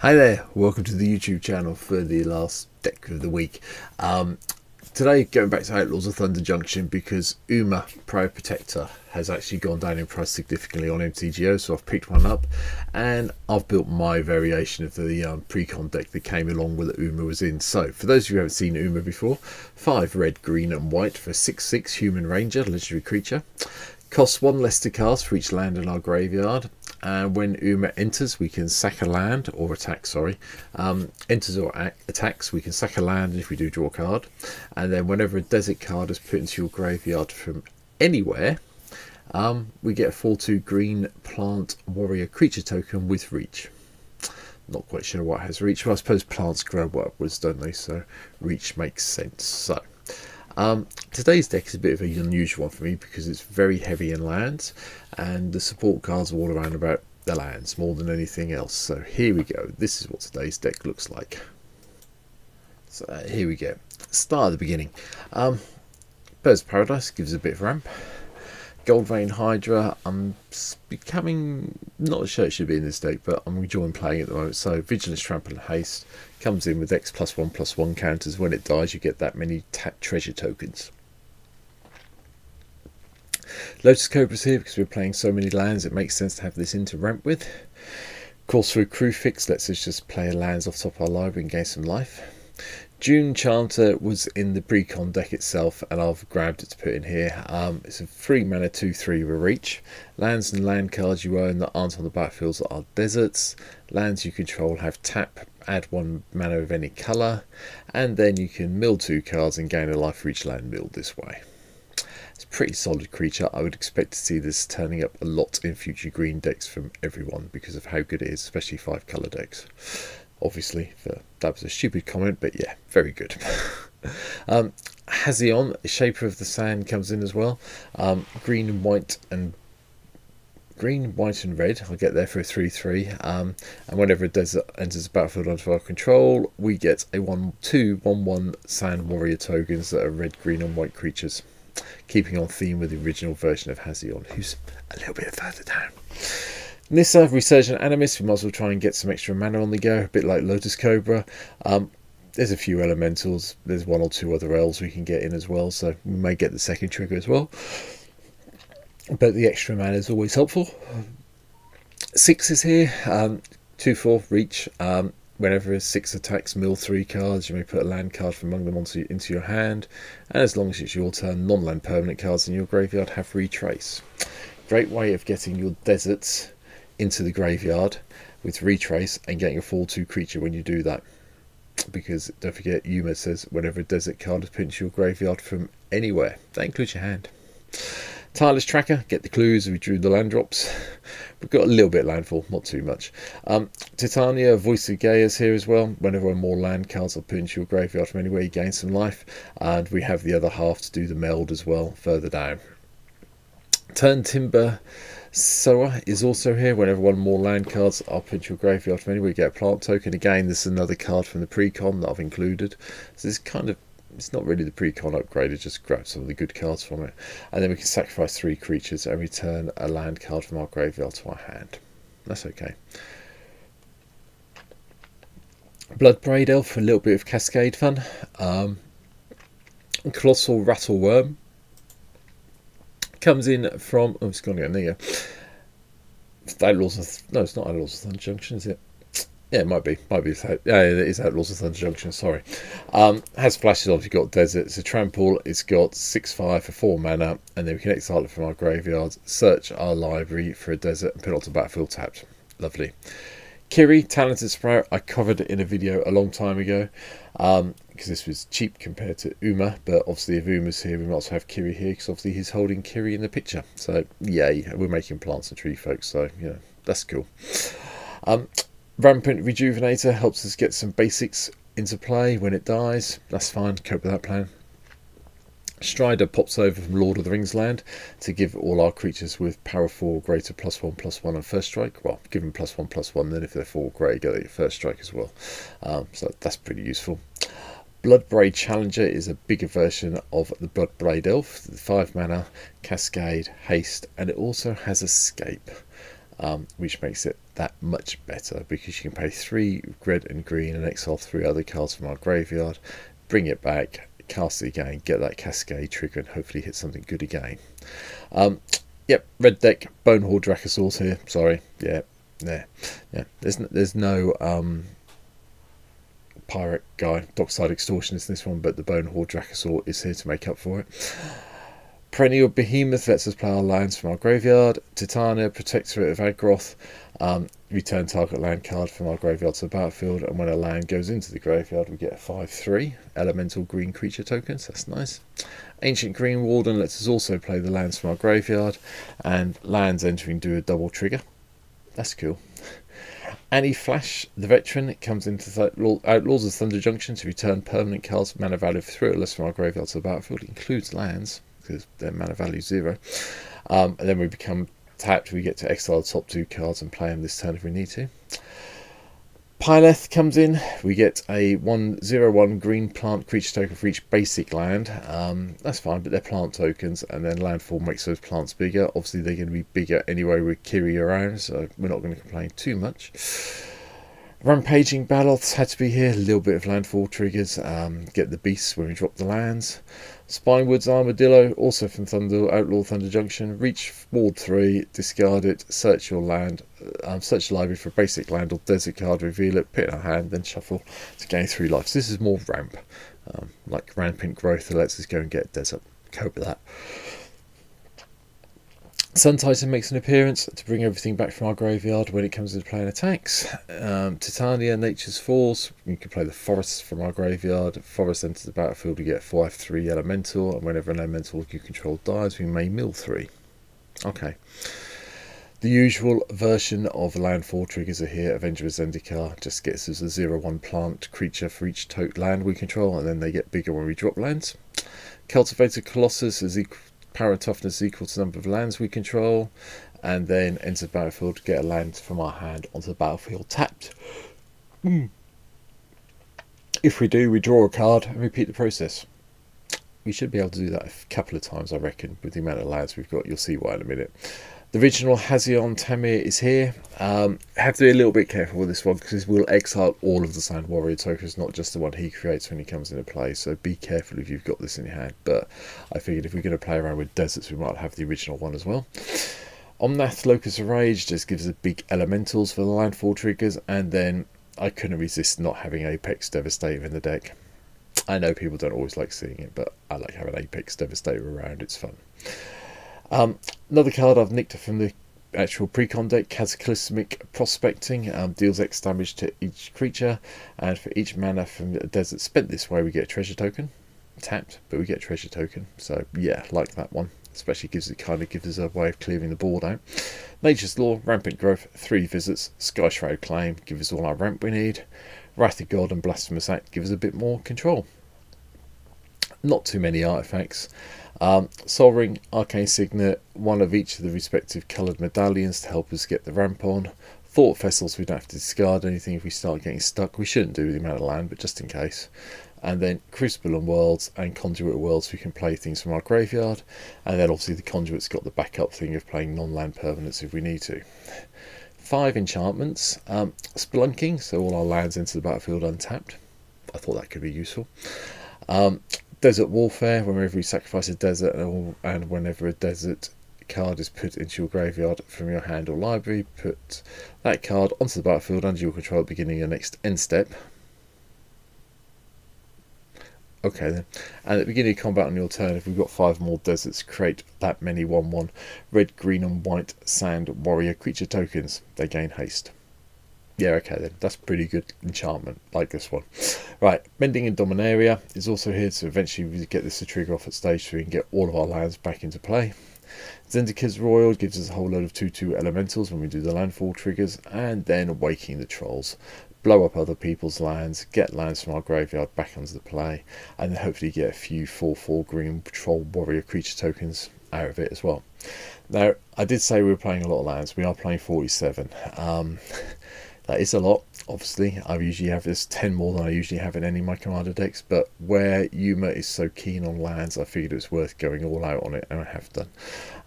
Hi there, welcome to the YouTube channel for the last deck of the week. Um, today, going back to Outlaws of Thunder Junction because Yuma Pro Protector has actually gone down in price significantly on MTGO, so I've picked one up and I've built my variation of the um, pre-con deck that came along with the Yuma was in. So, for those of you who haven't seen Yuma before, 5 red, green and white for 6-6 Human Ranger, legendary creature. Costs one less to cast for each land in our graveyard. And when Yuma enters, we can sack a land or attack. Sorry, um, enters or attacks, we can sack a land if we do draw a card. And then whenever a desert card is put into your graveyard from anywhere, um, we get a 4-2 green plant warrior creature token with reach. Not quite sure what has reach, but I suppose plants grow upwards, don't they? So reach makes sense. So. Um, today's deck is a bit of an unusual one for me because it's very heavy in lands and the support cards are all around about the lands more than anything else. So here we go. This is what today's deck looks like. So uh, here we go. Start at the beginning. Um, Birds Paradise gives a bit of ramp. Goldvein Hydra, I'm becoming, not sure it should be in this deck, but I'm enjoying playing at the moment. So Vigilance, Trample and Haste comes in with X plus 1 plus 1 counters. When it dies, you get that many treasure tokens. Lotus Cobra's here because we're playing so many lands, it makes sense to have this into ramp with. Of course, through Kruphix lets us just play lands off top of our library and gain some life. Dune Chanter was in the Precon deck itself, and I've grabbed it to put in here. Um, it's a 3 mana 2 3 with reach. Lands and land cards you own that aren't on the battlefields are deserts. Lands you control have tap, add 1 mana of any colour, and then you can mill 2 cards and gain a life for each land milled this way. It's a pretty solid creature. I would expect to see this turning up a lot in future green decks from everyone because of how good it is, especially 5 colour decks obviously. For, that was a stupid comment, but yeah, very good. um, Hazezon, Shaper of the Sand, comes in as well. Um, green and white and green, white and red. I'll get there for a 3-3. Um, and whenever a desert enters the battlefield under our control, we get a 1-2, 1-1 Sand Warrior tokens that are red, green and white creatures. Keeping on theme with the original version of Hazezon, who's a little bit further down. Nissa, Resurgent Animist, we might as well try and get some extra mana on the go, a bit like Lotus Cobra. Um, there's a few elementals, there's one or two other elves we can get in as well, so we may get the second trigger as well. But the extra mana is always helpful. Six is here, um, 2 4 reach. Um, whenever six attacks, mill three cards. You may put a land card from among them onto, into your hand, and as long as it's your turn, non land permanent cards in your graveyard have retrace. Great way of getting your deserts into the graveyard with retrace and getting a 4-2 creature when you do that. Because don't forget, Yuma says whenever a desert card is put into your graveyard from anywhere, that includes your hand. Tireless Tracker, get the clues, we drew the land drops. We've got a little bit landfall, not too much. Um, Titania, Voice of Gaea's here as well. Whenever more land cards are put into your graveyard from anywhere, you gain some life. And we have the other half to do the meld as well, further down. Turn Timber, Soa is also here. Whenever one more land cards are put into your graveyard from anywhere, you get a plant token. Again, this is another card from the pre-con that I've included. So this kind of it's not really the pre-con upgrade, it just grabs some of the good cards from it. And then we can sacrifice three creatures and return a land card from our graveyard to our hand. That's okay. Bloodbraid Elf, a little bit of Cascade fun. Um, Colossal Rattleworm, comes in from. Oh, it's gone again. There you go. Outlaws of no, it's not Outlaws of Thunder Junction, is it? Yeah, it might be. Might be. Yeah, it is Outlaws of Thunder Junction. Sorry. Um, has flashes. You've got Desert. It's a trample. It's got six five for four mana, and then we can exile it from our graveyard, search our library for a desert, and put it onto battlefield tapped. Lovely. Kirri, Talented Sprout, I covered it in a video a long time ago um, because this was cheap compared to Yuma, but obviously if Yuma's here, we might well have Kirri here because obviously he's holding Kirri in the picture. So, yay, we're making plants and tree folks, so, you know, that's cool. Um, Rampant Rejuvenator helps us get some basics into play when it dies. That's fine, cope with that plan. Strider pops over from Lord of the Rings land to give all our creatures with power 4 greater plus 1 plus 1 and first strike. Well, give them plus 1 plus 1, then if they're 4 greater, get your first strike as well. Um, so that's pretty useful. Bloodbraid Challenger is a bigger version of the Bloodbraid Elf, the 5 mana, Cascade, Haste, and it also has Escape. um, which makes it that much better because you can pay three red and green and exile three other cards from our graveyard, bring it back, cast it again, get that cascade trigger, and hopefully hit something good again. Um, yep, red deck, bone Bonehoard Dracosaurs here. Sorry, yeah, yeah, yeah. There's no, there's no um, pirate guy, Dockside Extortionist in this one, but the bone Bonehoard Dracosaur is here to make up for it. Perennial Behemoth lets us play our lands from our graveyard. Titania, Protectorate of Argoth, um, return target land card from our graveyard to the battlefield, and when a land goes into the graveyard, we get a 5 3 elemental green creature tokens. That's nice. Ancient Greenwarden lets us also play the lands from our graveyard, and lands entering do a double trigger. That's cool. Annie Flash, the veteran, comes into the Outlaws of Thunder Junction to return permanent cards mana value of three or less from our graveyard to the battlefield. It includes lands because their mana value is zero. Um, and then we become tapped, we get to exile the top two cards and play them this turn if we need to. Pyleth comes in, we get a 101 green plant creature token for each basic land. Um, that's fine, but they're plant tokens, and then landfall makes those plants bigger. Obviously, they're going to be bigger anyway with Kirri around, so we're not going to complain too much. Rampaging Baloths had to be here, a little bit of landfall triggers, um, get the beasts when we drop the lands. Spinewoods Armadillo, also from Thunder Outlaw Thunder Junction. Reach Ward 3, discard it, search your land, um, search the library for a basic land or desert card, reveal it, put in a hand, then shuffle to gain 3 life. So this is more ramp, um, like Rampant Growth that lets us go and get desert. Cope with that. Sun Titan makes an appearance to bring everything back from our graveyard when it comes into playing attacks. Um, Titania, Nature's Force, you can play the forests from our graveyard. Forest enters the battlefield, we get 5 3 elemental, and whenever an elemental you control dies, we may mill 3. Okay. The usual version of landfall triggers are here. Avenger of Zendikar just gets us a 0 1 plant creature for each tote land we control, and then they get bigger when we drop lands. Cultivator Colossus is equal power toughness equal to the number of lands we control, and then enter the battlefield to get a land from our hand onto the battlefield tapped. Mm. If we do, we draw a card and repeat the process. We should be able to do that a couple of times, I reckon, with the amount of lands we've got. You'll see why in a minute. The original Hazezon Tamar is here. Um, have to be a little bit careful with this one because we'll exile all of the Sand Warrior tokens, not just the one he creates when he comes into play. So be careful if you've got this in your hand. But I figured if we're going to play around with deserts, we might have the original one as well. Omnath Locus of Rage just gives us big elementals for the landfall triggers, and then I couldn't resist not having Apex Devastator in the deck. I know people don't always like seeing it, but I like having Apex Devastator around, it's fun. Um, another card I've nicked from the actual precon deck, Cataclysmic Prospecting, um, deals X damage to each creature, and for each mana from the desert spent this way, we get a treasure token. Tapped, but we get a treasure token. So yeah, like that one. Especially gives it kind of gives us a way of clearing the board out. Nature's Lore, Rampant Growth, three visits, Skyshroud Claim, give us all our ramp we need. Wrath of God and Blasphemous Act give us a bit more control. Not too many artifacts. Um, Sol Ring, Arcane Signet, one of each of the respective coloured medallions to help us get the ramp on. Thought Vessels, we don't have to discard anything if we start getting stuck. We shouldn't do the amount of land, but just in case. And then Crucible and Worlds and Conduit Worlds, we can play things from our graveyard. And then obviously the Conduit's got the backup thing of playing non-land permanents if we need to. Five enchantments. Um, so all our lands into the battlefield untapped. I thought that could be useful. Um, Desert Warfare, whenever you sacrifice a desert and whenever a desert card is put into your graveyard from your hand or library, put that card onto the battlefield under your control at the beginning of your next end step. Okay then. And at the beginning of combat on your turn, if we've got five more deserts, create that many 1-1 red, green and white sand warrior creature tokens. They gain haste. Yeah, okay then. That's pretty good enchantment, like this one. Right, Mending and Dominaria is also here to eventually we get this to trigger off at stage 3 and get all of our lands back into play. Zendikar's Roil gives us a whole load of 2-2 elementals when we do the landfall triggers, and then Waking the Trolls. Blow up other people's lands, get lands from our graveyard back onto the play, and then hopefully get a few 4-4 green troll warrior creature tokens out of it as well. Now, I did say we were playing a lot of lands. We are playing 47. Um, that is a lot, obviously. I usually have this 10 more than I usually have in any of my commander decks, but where Yuma is so keen on lands, I figured it was worth going all out on it, and I have done.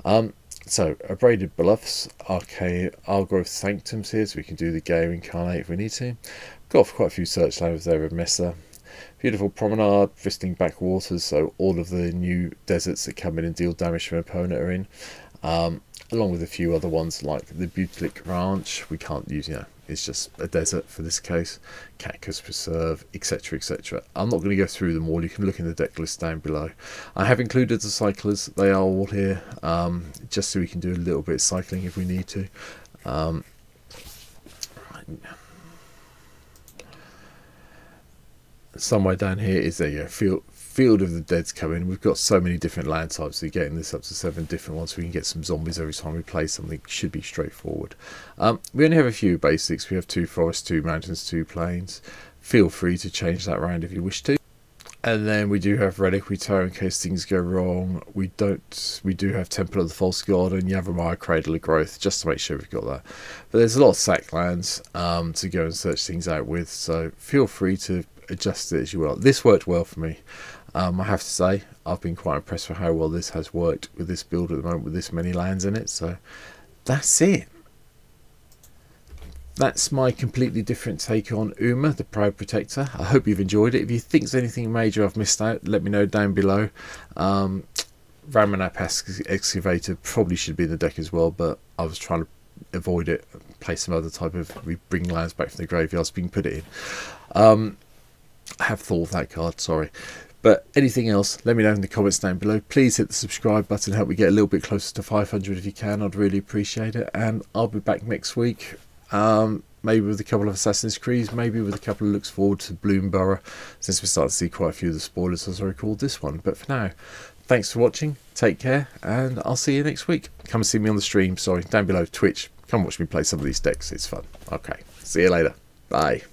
Um, So, Abraded Bluffs, Arcade, Argrove Sanctums here, so we can do the Gaea Incarnate if we need to. Got quite a few search lands there in Mesa. Beautiful promenade, Vistling backwaters, so all of the new deserts that come in and deal damage an opponent are in. Um, along with a few other ones like the Butlik Ranch. We can't use, you know, it's just a desert for this case. Cactus Preserve, etc, etc. I'm not going to go through them all. You can look in the deck list down below. I have included the cyclers. They are all here, um, just so we can do a little bit of cycling if we need to. Um, somewhere down here is a field Field of the Dead's coming. We've got so many different land types. We're getting this up to seven different ones. We can get some zombies every time we play something. Should be straightforward. Um, we only have a few basics. We have two forests, two mountains, two plains. Feel free to change that around if you wish to. And then we do have Reliquary Tower in case things go wrong. We don't. We do have Temple of the False God and Yavimaya Cradle of Growth, just to make sure we've got that. But there's a lot of sack lands um, to go and search things out with, so feel free to adjust it as you will. This worked well for me. Um, I have to say, I've been quite impressed with how well this has worked with this build at the moment with this many lands in it. So that's it. That's my completely different take on Yuma, the Proud Protector. I hope you've enjoyed it. If you think there's anything major I've missed out, let me know down below. Um, Ramunap Excavator probably should be in the deck as well, but I was trying to avoid it, play some other type of we bring lands back from the graveyards, can put it in. Um, I have thought of that card, sorry. But anything else, let me know in the comments down below. Please hit the subscribe button, help me get a little bit closer to 500 if you can. I'd really appreciate it. And I'll be back next week, um, maybe with a couple of Assassin's Creeds, maybe with a couple of looks forward to Bloomburrow, since we're starting to see quite a few of the spoilers, as I recalled this one. But for now, thanks for watching, take care, and I'll see you next week. Come see me on the stream, sorry, down below, Twitch. Come watch me play some of these decks, it's fun. Okay, see you later. Bye.